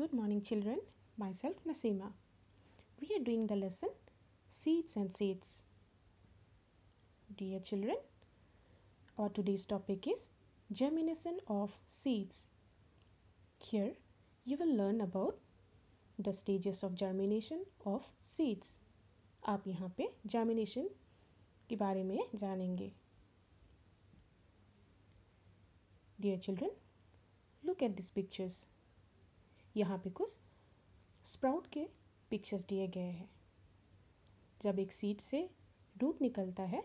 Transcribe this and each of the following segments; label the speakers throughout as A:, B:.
A: Good morning, children. Myself Nasima. We are doing the lesson Seeds and Seeds. Dear children, our today's topic is germination of seeds. Here, you will learn about the stages of germination of seeds. आप यहाँ पे germination के बारे में जानेंगे Dear children, look at these pictures. यहाँ पे कुछ स्प्राउट के पिक्चर्स दिए गए हैं। जब एक सीड से रूट निकलता है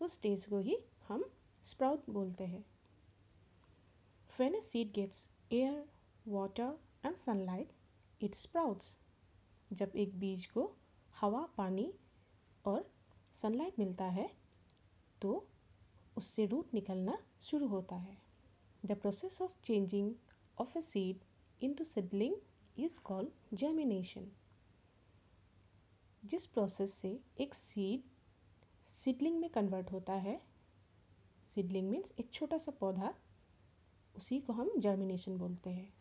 A: उस स्टेज को ही हम स्प्राउट बोलते हैं। When a gets air, water and sunlight, it sprouts. जब एक बीज को हवा पानी और सनलाइट मिलता है तो उससे रूट निकलना शुरू होता है। The process of changing of a seed into seedling is called germination. जिस प्रोसेस से एक सीड सीडलिंग में कन्वर्ट होता है सीडलिंग मीन्स एक छोटा सा पौधा, उसी को हम जर्मिनेशन बोलते हैं।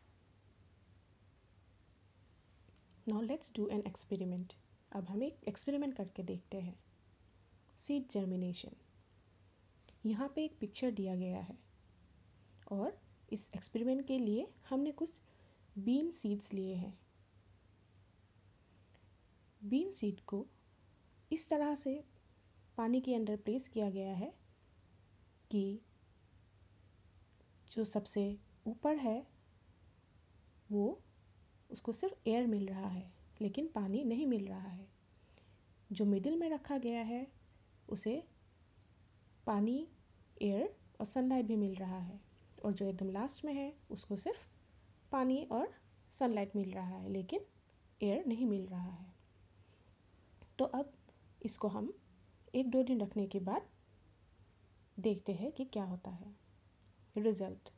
A: Now let's do an experiment अब हम एक एक्सपेरिमेंट करके देखते हैं। सीड जर्मिनेशन यहाँ पे एक पिक्चर दिया गया है। और इस एक्सपेरिमेंट के लिए हमने कुछ बीन सीड्स लिए हैं। बीन सीड को इस तरह से पानी के अंदर प्लेस किया गया है कि जो सबसे ऊपर है, वो उसको सिर्फ़ एयर मिल रहा है, लेकिन पानी नहीं मिल रहा है। जो मिडिल में रखा गया है, उसे पानी एयर और सनलाइट भी मिल रहा है। और जो एकदम लास्ट में है, उसको सिर्फ़ पानी और सनलाइट मिल रहा है, लेकिन एयर नहीं मिल रहा है। तो अब इसको हम एक दो दिन रखने के बाद देखते हैं कि क्या होता है। रिज़ल्ट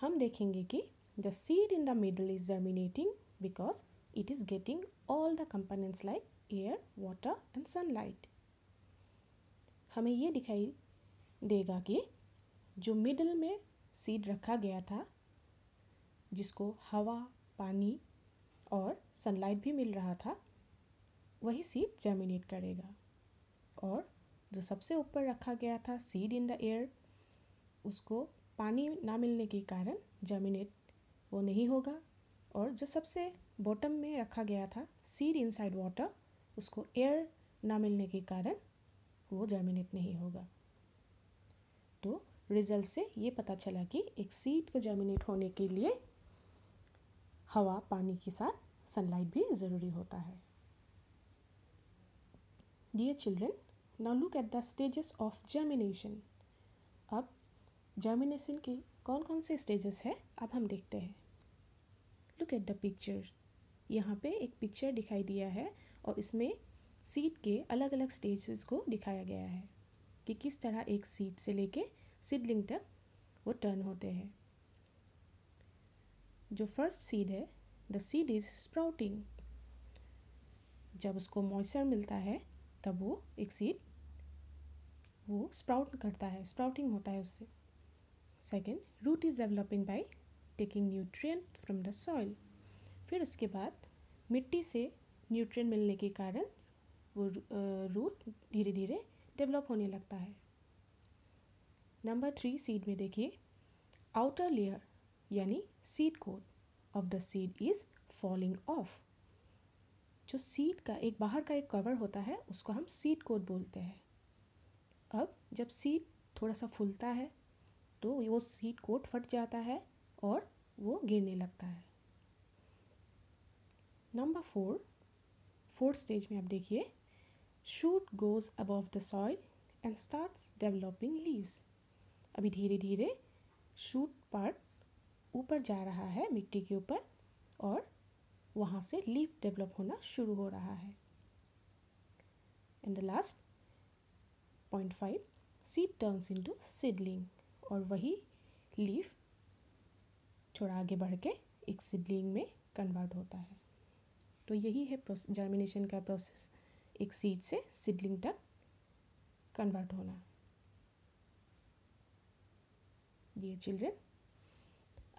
A: हम देखेंगे कि the seed in the middle is germinating because it is getting all the components like air water and sunlight हमें ये दिखाई देगा कि जो मिडल में सीड रखा गया था जिसको हवा, पानी और सनलाइट भी मिल रहा था, वही सीड जर्मिनेट करेगा। और जो सबसे ऊपर रखा गया था सीड इन द एयर उसको पानी ना मिलने के कारण जर्मिनेट वो नहीं होगा। और जो सबसे बॉटम में रखा गया था सीड इनसाइड वाटर उसको एयर ना मिलने के कारण वो जर्मिनेट नहीं होगा। तो रिज़ल्ट से ये पता चला कि एक सीड को जर्मिनेट होने के लिए हवा, पानी के साथ सनलाइट भी ज़रूरी होता है। Dear children now look at the stages of germination अब जर्मिनेशन के कौन कौन से स्टेजेस है, अब हम देखते हैं। लुक एट द पिक्चर यहाँ पे एक पिक्चर दिखाई दिया है और इसमें सीड के अलग अलग स्टेजेस को दिखाया गया है कि किस तरह एक सीड से लेके सीडलिंग तक वो टर्न होते हैं। जो फ़र्स्ट सीड है द सीड इज़ स्प्राउटिंग जब उसको मॉइस्चर मिलता है, तब वो एक सीड वो स्प्राउट करता है स्प्राउटिंग होता है उससे। Second root is developing by taking nutrient from the soil फिर उसके बाद, मिट्टी से न्यूट्रिएंट मिलने के कारण वो रूट धीरे धीरे डेवलप होने लगता है। नंबर थ्री सीड में देखिए आउटर लेयर यानी seed coat of the seed is falling off जो सीड का एक बाहर का एक कवर होता है, उसको हम सीड कोट बोलते हैं। अब जब सीड थोड़ा सा फूलता है तो वो सीड कोट फट जाता है और वो गिरने लगता है। नंबर फोर फोर्थ स्टेज में आप देखिए। Shoot goes above the soil and starts developing leaves अभी धीरे धीरे शूट पार्ट ऊपर जा रहा है मिट्टी के ऊपर और वहाँ से लीफ डेवलप होना शुरू हो रहा है। And the last point five seed turns into seedling और वही लीफ थोड़ा आगे बढ़ के एक सीडलिंग में कन्वर्ट होता है। तो यही है जर्मिनेशन का प्रोसेस एक सीड से सीडलिंग तक कन्वर्ट होना। डियर चिल्ड्रन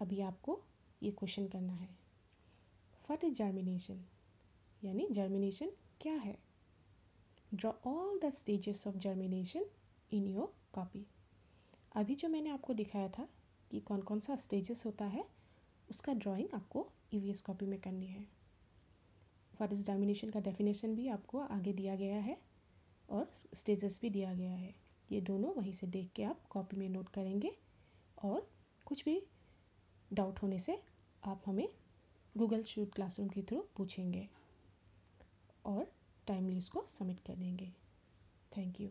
A: अभी आपको ये क्वेश्चन करना है। व्हाट इज़ जर्मिनेशन यानी जर्मिनेशन क्या है? Draw all the stages of germination in your copy अभी जो मैंने आपको दिखाया था कि कौन कौन सा स्टेजेस होता है, उसका ड्राइंग आपको ईवीएस कॉपी में करनी है। व्हाट इज़ जर्मिनेशन का डेफिनेशन भी आपको आगे दिया गया है और स्टेजेस भी दिया गया है। ये दोनों वहीं से देख के आप कॉपी में नोट करेंगे और कुछ भी डाउट होने से आप हमें गूगल शूट क्लासरूम के थ्रू पूछेंगे और टाइमली इसको सबमिट कर देंगे। Thank you